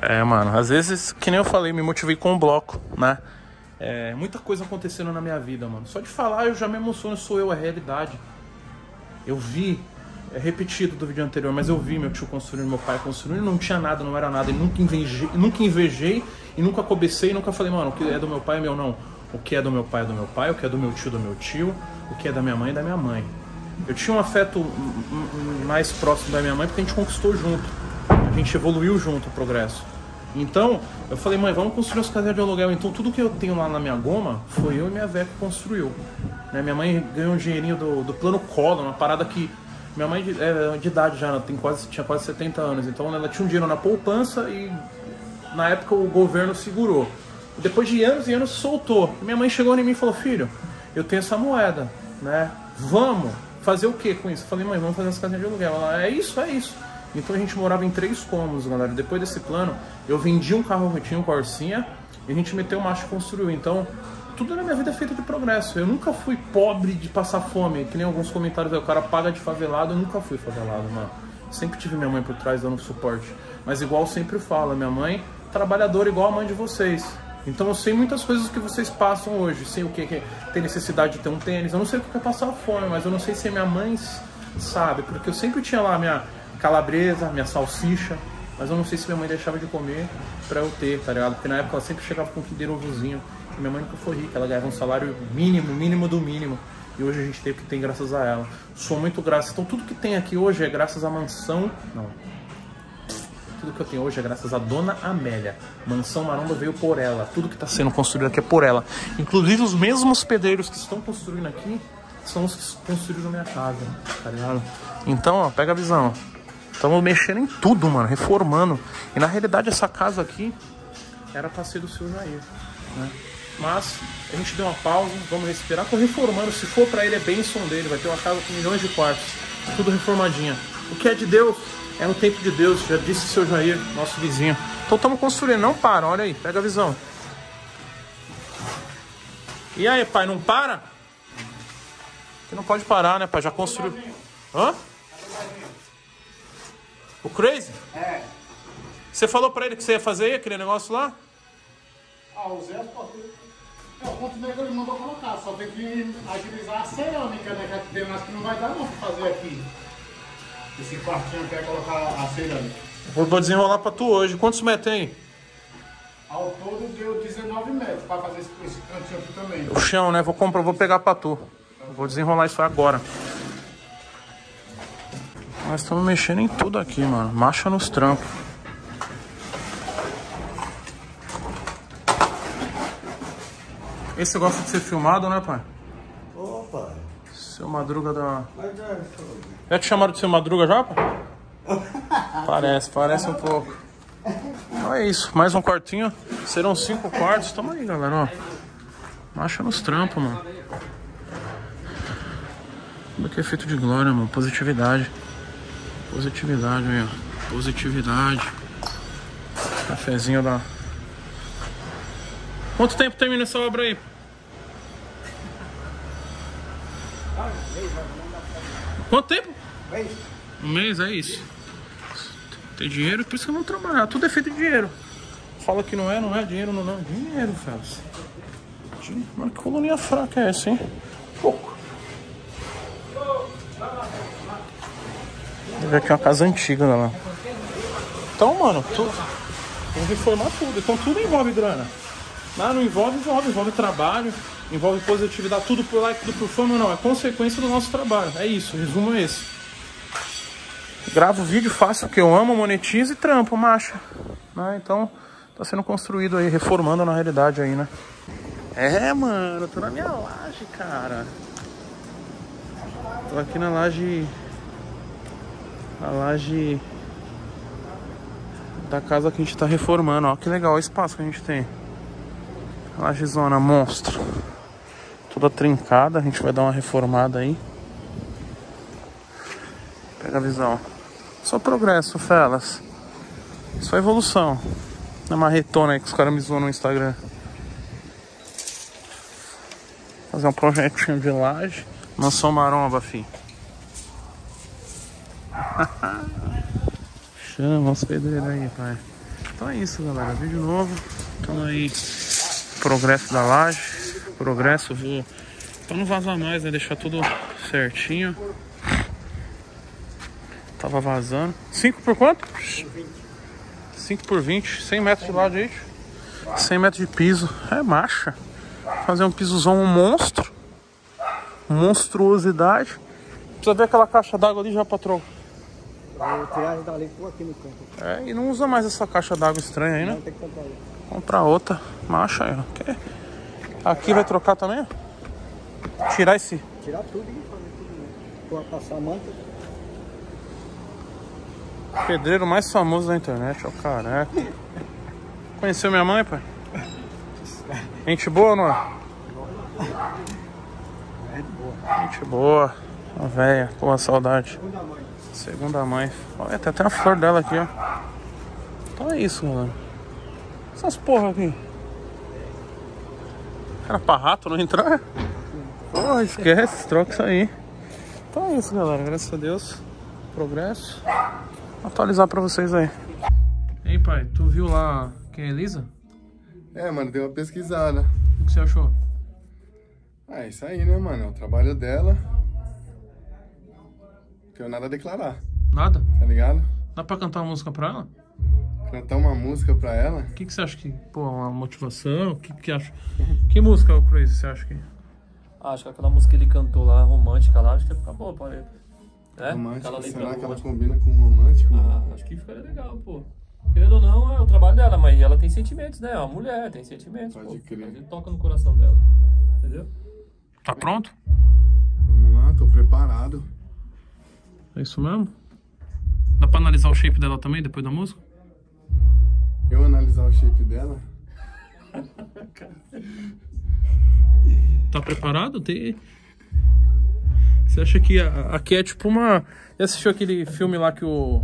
É, mano, às vezes, que nem eu falei, me motivei com um bloco, né? É, muita coisa acontecendo na minha vida, mano. Só de falar eu já me emociono, sou eu, a realidade. Eu vi, é repetido do vídeo anterior, mas eu vi meu tio construindo, meu pai construindo, não tinha nada, não era nada, e nunca invejei, nunca invejei e nunca cobecei, e nunca falei, mano, o que é do meu pai é meu, não. O que é do meu pai é do meu pai, o que é do meu tio é do meu tio, o que é da minha mãe é da minha mãe. Eu tinha um afeto mais próximo da minha mãe porque a gente conquistou junto. A gente evoluiu junto o progresso. Então, eu falei, mãe, vamos construir as casinhas de aluguel. Então, tudo que eu tenho lá na minha goma foi eu e minha velha que construiu. Né? Minha mãe ganhou um dinheirinho do, do plano Collor, uma parada que. Minha mãe é de idade já, tem quase, tinha quase 70 anos. Então, ela tinha um dinheiro na poupança e na época o governo segurou. Depois de anos e anos soltou. Minha mãe chegou em mim e falou: Filho, eu tenho essa moeda, né? Vamos fazer o que com isso? Eu falei, mãe, vamos fazer as casinhas de aluguel. Ela, é isso, é isso. Então a gente morava em três cômodos, galera. Depois desse plano, eu vendi um carro, eu tinha um Corsinha, e a gente meteu o macho e construiu. Então, tudo na minha vida é feito de progresso. Eu nunca fui pobre de passar fome, que nem alguns comentários o cara paga de favelado, eu nunca fui favelado, mano. Sempre tive minha mãe por trás dando suporte. Mas igual sempre falo, minha mãe, trabalhadora igual a mãe de vocês. Então eu sei muitas coisas que vocês passam hoje. Sei o que é ter necessidade de ter um tênis. Eu não sei o que é passar fome, mas eu não sei se minha mãe sabe. Porque eu sempre tinha lá minha calabresa, minha salsicha. Mas eu não sei se minha mãe deixava de comer pra eu ter, tá ligado? Porque na época ela sempre chegava com um kinder ovozinho. E minha mãe nunca foi rica, ela ganhava um salário mínimo, mínimo do mínimo. E hoje a gente tem o que tem graças a ela. Sou muito graças. Então tudo que tem aqui hoje é graças à mansão. Não, tudo que eu tenho hoje é graças a Dona Amélia. Mansão Maromba veio por ela. Tudo que está sendo construído aqui é por ela. Inclusive os mesmos pedreiros que estão construindo aqui são os que construíram minha casa, tá ligado? Então, ó, pega a visão. Estamos mexendo em tudo, mano, reformando. E na realidade essa casa aqui era para ser do seu Jair, né? Mas a gente deu uma pausa, vamos respirar. Tô reformando, se for para ele é bênção dele, vai ter uma casa com milhões de quartos, tudo reformadinha. O que é de Deus é no tempo de Deus, já disse o seu Jair, nosso vizinho. Então estamos construindo, não para, olha aí, pega a visão. E aí, pai, não para? Que não pode parar, né, pai? Já construiu. Hã? O Crazy? É. Você falou pra ele que você ia fazer aquele negócio lá? Ah, o Zé pode. É, o ponto negro ele mandou colocar, só tem que agilizar a cerâmica, né? Que tem mais que não vai dar não pra fazer aqui. Esse quartinho até colocar a cerâmica. Vou, vou desenrolar pra tu hoje. Quantos metros tem? Ao todo deu 19 metros pra fazer esse, esse cantinho aqui também. O chão, né? Vou comprar, vou pegar pra tu. Vou desenrolar isso agora. Nós estamos mexendo em tudo aqui, mano. Marcha nos trampos. Esse gosta de ser filmado, né, pai? Opa! Seu Madruga da. Mas Já te chamaram de seu Madruga já, pai? Parece, parece um pouco. Então é isso, mais um quartinho. Serão cinco quartos. Tamo aí, galera, ó. Marcha nos trampos, mano. Tudo aqui é feito de glória, mano. Positividade. Positividade, aí, ó. Positividade. Cafezinho da. Quanto tempo termina essa obra aí? Quanto tempo? Um mês, é isso. Tem dinheiro, por isso que vamos trabalhar. Tudo é feito de dinheiro. Fala que não é, não é dinheiro, não, não. Dinheiro, Félix. Mano, que colonia fraca é essa, hein? Pouco. Ver aqui uma casa antiga, galera. Então, mano. Vamos reformar tudo. Então tudo envolve grana. Não, não envolve, envolve, envolve trabalho, envolve positividade, tudo por like, tudo por fama, não. É consequência do nosso trabalho. É isso, resumo é esse. Gravo vídeo, faço o que eu amo, monetizo e trampo, macho. Né? Então, tá sendo construído aí, reformando na realidade aí, né? É, mano, tô na minha laje, cara. Tô aqui na laje. Na laje. Da casa que a gente tá reformando, ó. Que legal o espaço que a gente tem. Lajezona monstro. Toda trincada, a gente vai dar uma reformada aí. Pega a visão. Só progresso, felas. Só evolução. Na marretona aí que os caras me zoam no Instagram. Fazer um projetinho de laje. Mansão maromba, fi. Chama os pedreiros aí, pai. Então é isso, galera. Vídeo novo. Então aí, progresso da laje. Progresso, vou. Pra não vazar mais, né? Deixar tudo certinho. Tava vazando. 5 por quanto? 5 por 20. 100 metros de lado, gente. 100 metros de piso. É marcha. Fazer um pisozão um monstro. Monstruosidade. Precisa ver aquela caixa d'água ali já, patrão. Vou tirar dali por aqui no canto. É, e não usa mais essa caixa d'água estranha aí, né? Não tem que comprar outra. Comprar outra. Marcha aí, ó. Aqui vai trocar também? ó? Tirar esse. Tirar tudo e fazer tudo. Vou passar a manta. Pedreiro mais famoso da internet, ó, careca. Conheceu minha mãe, pai? Gente boa ou não é? É de boa. Gente boa. A véia, com a saudade. Segunda mãe. Olha, tem até a flor dela aqui, ó. Então é isso, galera. Essas porra aqui. Era pra rato não entrar? Porra, esquece, troca isso aí. Então é isso, galera. Graças a Deus. Progresso. Vou atualizar pra vocês aí. Ei, pai, tu viu lá quem é Elisa? É, mano, dei uma pesquisada. O que você achou? Ah, é isso aí, né, mano? É o trabalho dela. Não tenho nada a declarar, Nada? tá ligado? Dá pra cantar uma música pra ela? Cantar uma música pra ela. O que, que você acha que, pô, uma motivação? O que que acha? Que música, o Crazy, você acha que? Ah, acho que aquela música que ele cantou lá, romântica lá, acho que ia ficar boa pra ele. É? romântica. Aquela Será que ela romântica. combina com romântico? Ah, acho que ficaria legal, pô. Querendo ou não, é o trabalho dela, mas ela tem sentimentos, né? É uma mulher, tem sentimentos, Pode pô. crer. Mas ele toca no coração dela, entendeu? Tá pronto? Vamos lá, tô preparado. É isso mesmo? Dá pra analisar o shape dela também depois da música? Eu analisar o shape dela. Tá preparado? Tem... Você acha que a- aqui é tipo uma. Já assistiu aquele filme lá que o.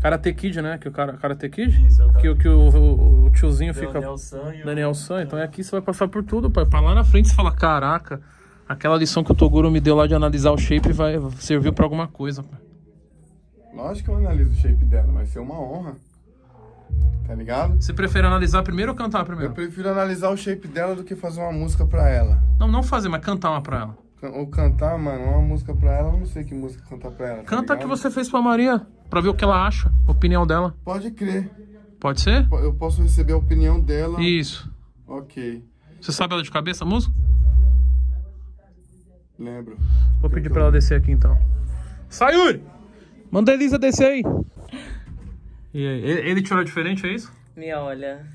Karate Kid, né? Que o cara. Karate Kid? Isso, é o que, que o, o- o tiozinho fica. Daniel San e o- Daniel San. Então aqui você vai passar por tudo, pai. Pra lá na frente você fala: caraca, aquela lição que o Toguro me deu lá de analisar o shape vai serviu pra alguma coisa. Lógico que eu analiso o shape dela, vai ser uma honra. Tá ligado? Você prefere analisar primeiro ou cantar Eu primeiro? prefiro analisar o shape dela do que fazer uma música pra ela. Não, não fazer, mas cantar uma pra ela. Ou cantar, mano, uma música pra ela, eu não sei que música cantar pra ela. tá Canta a que você fez pra Maria, pra ver o que ela acha, a opinião dela. Pode crer. Pode ser? Eu posso receber a opinião dela. Isso. Ok, Você sabe ela de cabeça a música? Lembro. Vou pedir pra ela descer aqui então. Sai, Yuri! Manda a Elisa descer aí. E aí, ele ele te olha diferente, é isso? Me olha.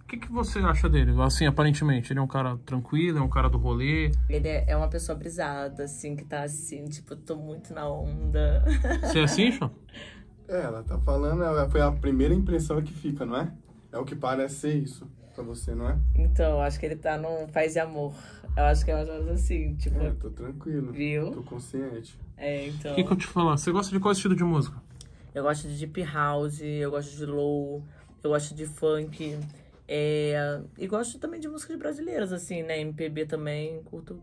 O que, que você acha dele? Assim, aparentemente, ele é um cara tranquilo, é um cara do rolê. Ele é é uma pessoa brisada, assim, que tá assim, tipo, tô muito na onda. Você é assim, Chão? É, ela tá falando, foi a primeira impressão que fica, não é? É o que parece ser isso pra você, não é? Então, acho que ele tá num paz e amor. Eu acho que é mais ou menos assim, tipo, É, tô tranquilo. Viu? Tô consciente. é, então. O que, que eu te falar? Você gosta de qual estilo de música? Eu gosto de deep house, eu gosto de low, eu gosto de funk. É, e gosto também de músicas brasileiras, assim, né? MPB também, curto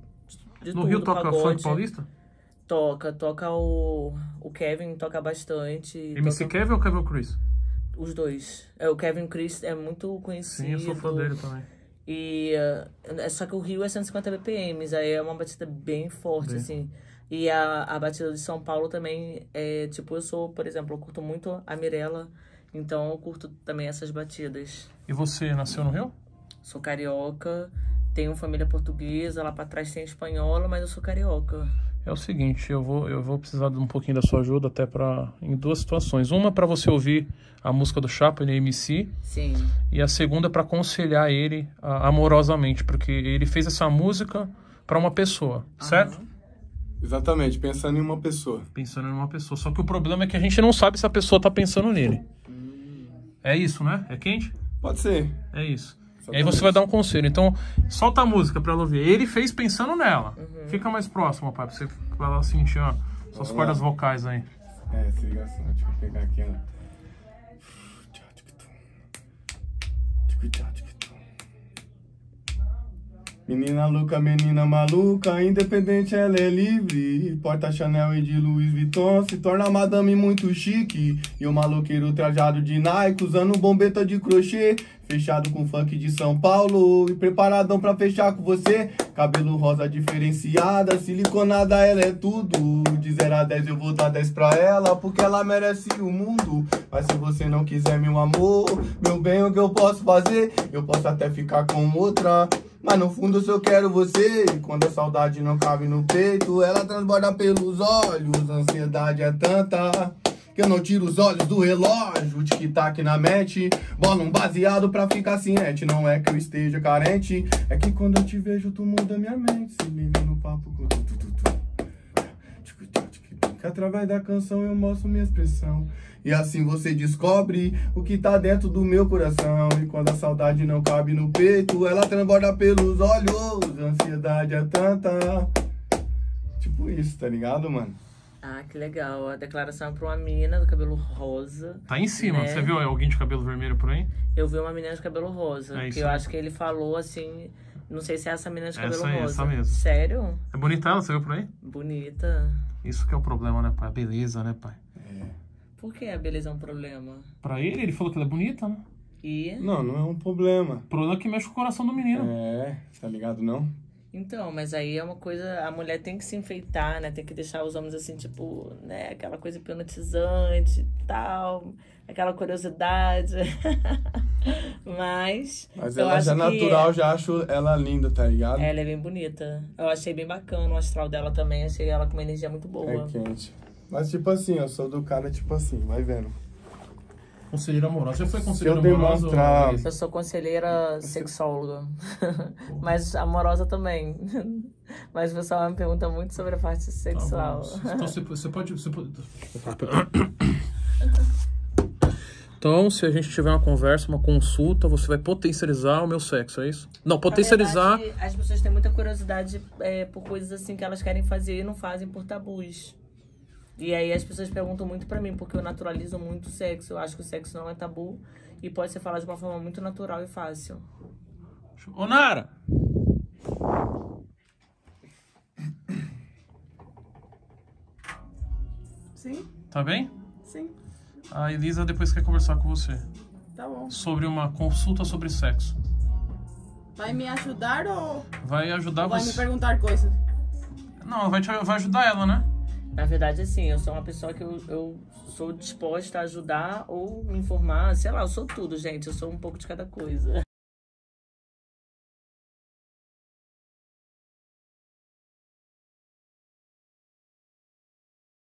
de, No tudo. Rio toca pagode. funk paulista? Toca, toca o, o Kevin, toca bastante. MC toca Kevin ou Kevin Chris? Os dois. É, o Kevin Chris é muito conhecido. Sim, eu sou fã dele também. E é só que o Rio é 150 BPMs, aí é uma batida bem forte, Bem. assim. E a, a batida de São Paulo também é, tipo, eu sou, por exemplo, eu curto muito a Mirella, então eu curto também essas batidas. E você nasceu no Rio? Sou carioca, tenho família portuguesa, lá pra trás tem espanhola, mas eu sou carioca. É o seguinte, eu vou, eu vou precisar de um pouquinho da sua ajuda até para em duas situações. Uma para você ouvir a música do é MC, Sim. e a segunda para aconselhar ele ah, amorosamente, porque ele fez essa música para uma pessoa, certo? Exatamente, pensando em uma pessoa. Pensando em uma pessoa. Só que o problema é que a gente não sabe se a pessoa tá pensando nele. É isso, né? É quente? Pode ser. É isso. E aí você vai dar um conselho. Então, solta a música pra ela ouvir. Ele fez pensando nela. Fica mais próximo, pai, pra você pra ela sentir ó, suas Vamos cordas lá. vocais aí. É, essa ligação, deixa eu pegar aqui, ó. Menina louca, menina maluca, independente ela é livre. Porta Chanel e de Louis Vuitton se torna madame muito chique. E o maloqueiro trajado de Nike, usando bombeta de crochê. Fechado com funk de São Paulo e preparadão pra fechar com você. Cabelo rosa diferenciada, siliconada, ela é tudo. De 0 a 10 eu vou dar 10 pra ela, porque ela merece o mundo. Mas se você não quiser meu amor, meu bem, o que eu posso fazer? Eu posso até ficar com outra. Mas no fundo eu só quero você. E quando a saudade não cabe no peito, ela transborda pelos olhos. A ansiedade é tanta. Que eu não tiro os olhos do relógio, tic-tac na mente. Bola um baseado pra ficar ciente. Não é que eu esteja carente, é que quando eu te vejo, tu muda minha mente. Se liga no papo com tu, tu, tu, tu. Que através da canção eu mostro minha expressão. E assim você descobre o que tá dentro do meu coração. E quando a saudade não cabe no peito, ela transborda pelos olhos. A ansiedade é tanta. Tipo isso, tá ligado, mano? Ah, que legal. A declaração é pra uma menina do cabelo rosa. Tá em cima. Né? Você viu alguém de cabelo vermelho por aí? Eu vi uma menina de cabelo rosa. É que eu acho que ele falou assim. Não sei se é essa menina de Essa cabelo aí, rosa. essa mesmo. Sério? É bonita ela, você viu por aí? Bonita. Isso que é o problema, né, pai? A beleza, né, pai? Por que a beleza é um problema? Pra ele, ele falou que ela é bonita, né? E. Não, não é um problema. O problema é que mexe com o coração do menino. É, tá ligado não? Então, mas aí é uma coisa. A mulher tem que se enfeitar, né? Tem que deixar os homens assim, tipo, né? Aquela coisa hipnotizante e tal. Aquela curiosidade. mas. Mas ela já que natural, já acho ela linda, tá ligado? Ela é bem bonita. Eu achei bem bacana o astral dela também. Achei ela com uma energia muito boa. É quente. Mas tipo assim, eu sou do cara, tipo assim, vai vendo. Conselheiro amoroso. Você foi Se conselheiro eu amoroso? demonstrar- Larissa? Eu sou conselheira sexóloga. mas amorosa também. Mas o pessoal me pergunta muito sobre a parte Tá sexual. bom. Então você, você pode. Você pode... Então, se a gente tiver uma conversa, uma consulta, você vai potencializar o meu sexo, é isso? Não, potencializar. Verdade, as pessoas têm muita curiosidade é, por coisas assim que elas querem fazer e não fazem por tabus. E aí as pessoas perguntam muito pra mim, porque eu naturalizo muito o sexo. Eu acho que o sexo não é tabu e pode ser falado de uma forma muito natural e fácil. Ô, Nara! Sim, Tá bem? sim, A Elisa depois quer conversar com você tá bom. sobre uma consulta sobre sexo. Vai me ajudar ou Vai ajudar vai me você. perguntar coisas? Não, vai, te, vai ajudar ela, né? Na verdade, assim, eu sou uma pessoa que eu, eu sou disposta a ajudar ou me informar. Sei lá, eu sou tudo, gente. Eu sou um pouco de cada coisa.